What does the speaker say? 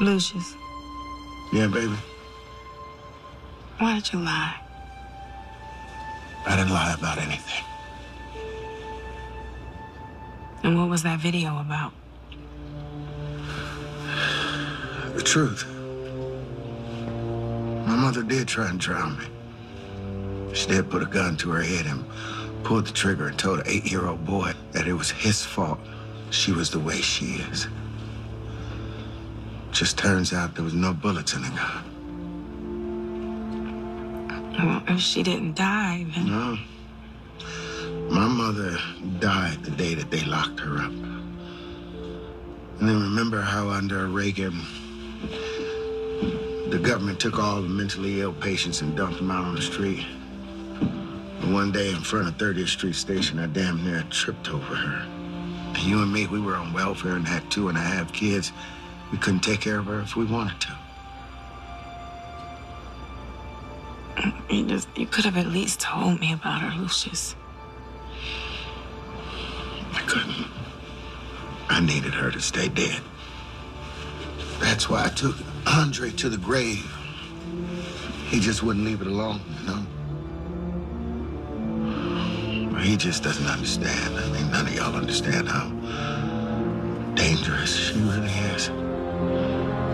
Lucious, Yeah, baby. why did you lie? I didn't lie about anything. And what was that video about? The truth. My mother did try and drown me. She did put a gun to her head and pulled the trigger and told an eight-year-old boy that it was his fault she was the way she is. Just turns out there was no bullets in the gun. Well, if she didn't die, then No. My mother died the day that they locked her up. And then remember how under Reagan, the government took all the mentally ill patients and dumped them out on the street. And one day in front of 30th Street Station, I damn near tripped over her. And you and me, we were on welfare and had two and a half kids. We couldn't take care of her if we wanted to. you just you could have at least told me about her, Lucious. I couldn't. I needed her to stay dead. That's why I took Andre to the grave. He just wouldn't leave it alone, you know? He just doesn't understand. I mean, none of y'all understand how dangerous she really is. うん。